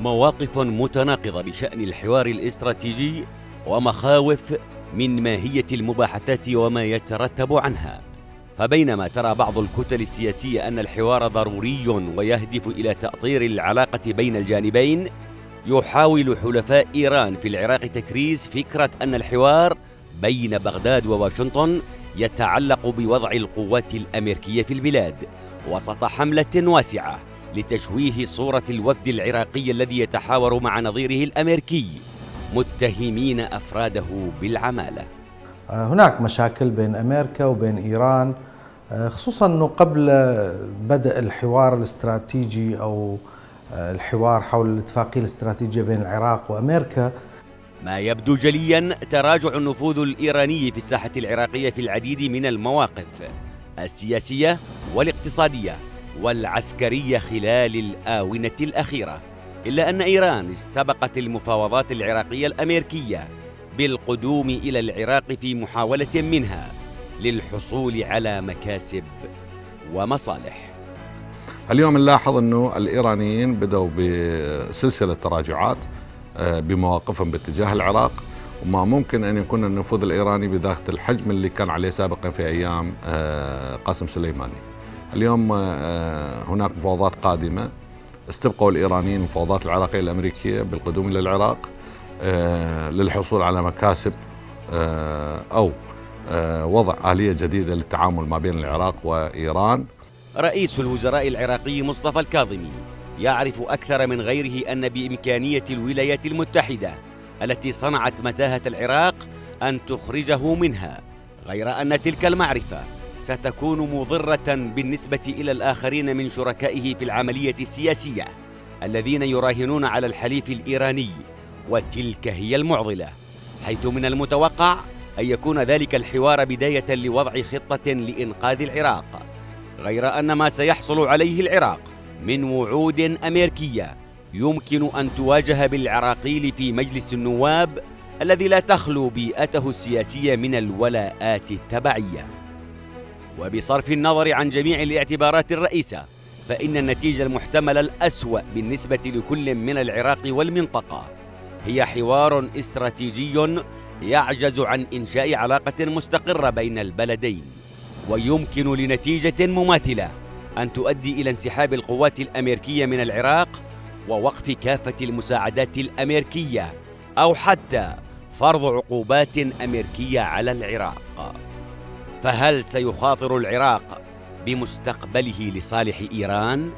مواقف متناقضة بشأن الحوار الاستراتيجي ومخاوف من ماهية المباحثات وما يترتب عنها. فبينما ترى بعض الكتل السياسية أن الحوار ضروري ويهدف إلى تأطير العلاقة بين الجانبين يحاول حلفاء إيران في العراق تكريس فكرة أن الحوار بين بغداد وواشنطن يتعلق بوضع القوات الأمريكية في البلاد وسط حملة واسعة. لتشويه صورة الوفد العراقي الذي يتحاور مع نظيره الأمريكي متهمين أفراده بالعمالة. آه، هناك مشاكل بين أمريكا وبين إيران آه، خصوصا أنه قبل بدء الحوار الاستراتيجي أو آه، الحوار حول الاتفاقية الاستراتيجية بين العراق وأمريكا. ما يبدو جليا تراجع النفوذ الإيراني في الساحة العراقية في العديد من المواقف السياسية والاقتصادية. والعسكرية خلال الآونة الأخيرة إلا أن إيران استبقت المفاوضات العراقية الأمريكية بالقدوم إلى العراق في محاولة منها للحصول على مكاسب ومصالح. اليوم نلاحظ أنه الإيرانيين بدأوا بسلسلة تراجعات آه، بمواقفهم باتجاه العراق وما ممكن أن يكون النفوذ الإيراني بذات الحجم اللي كان عليه سابقا في أيام آه، قاسم سليماني. اليوم آه، هناك مفاوضات قادمة. استبقوا الإيرانيين المفاوضات العراقية الأمريكية بالقدوم إلى العراق للحصول على مكاسب أو وضع آلية جديدة للتعامل ما بين العراق وإيران. رئيس الوزراء العراقي مصطفى الكاظمي يعرف أكثر من غيره أن بإمكانية الولايات المتحدة التي صنعت متاهة العراق أن تخرجه منها غير أن تلك المعرفة ستكون مضرة بالنسبة إلى الآخرين من شركائه في العملية السياسية الذين يراهنون على الحليف الإيراني وتلك هي المعضلة. حيث من المتوقع أن يكون ذلك الحوار بداية لوضع خطة لإنقاذ العراق غير أن ما سيحصل عليه العراق من وعود أمريكية يمكن أن تواجه بالعراقيل في مجلس النواب الذي لا تخلو بيئته السياسية من الولاءات التبعية. وبصرف النظر عن جميع الاعتبارات الرئيسة فإن النتيجة المحتملة الأسوأ بالنسبة لكل من العراق والمنطقة. هي حوار استراتيجي يعجز عن إنشاء علاقة مستقرة بين البلدين ويمكن لنتيجة مماثلة أن تؤدي إلى انسحاب القوات الأمريكية من العراق ووقف كافة المساعدات الأمريكية أو حتى فرض عقوبات أمريكية على العراق. فهل سيخاطر العراق بمستقبله لصالح إيران؟